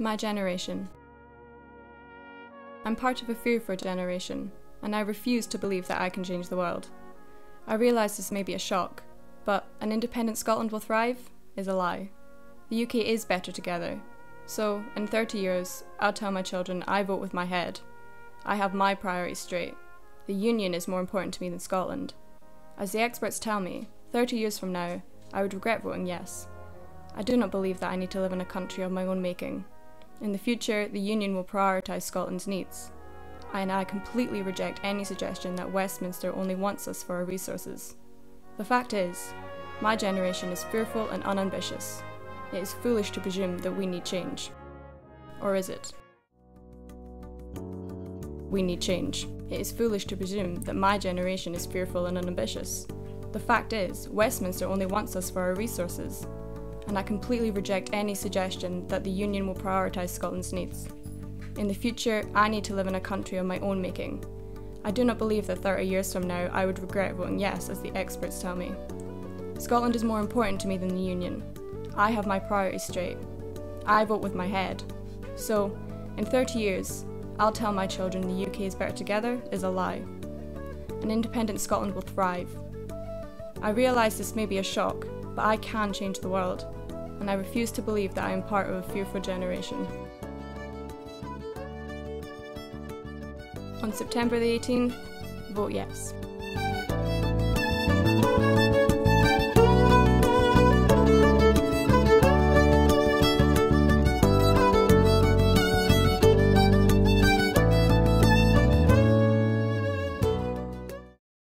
My generation. I'm part of a fearful generation, and I refuse to believe that I can change the world. I realise this may be a shock, but an independent Scotland will thrive is a lie. The UK is better together. So, in 30 years, I'll tell my children I vote with my head. I have my priorities straight. The Union is more important to me than Scotland. As the experts tell me, 30 years from now, I would regret voting yes. I do not believe that I need to live in a country of my own making. In the future, the Union will prioritise Scotland's needs. I and I completely reject any suggestion that Westminster only wants us for our resources. The fact is, my generation is fearful and unambitious. It is foolish to presume that we need change. Or is it? We need change. It is foolish to presume that my generation is fearful and unambitious. The fact is, Westminster only wants us for our resources, and I completely reject any suggestion that the Union will prioritise Scotland's needs. In the future, I need to live in a country of my own making. I do not believe that 30 years from now I would regret voting yes, as the experts tell me. Scotland is more important to me than the Union. I have my priorities straight. I vote with my head. So, in 30 years, I'll tell my children the UK is better together is a lie. An independent Scotland will thrive. I realise this may be a shock, but I can change the world and I refuse to believe that I am part of a fearful generation. On September the 18th, vote yes.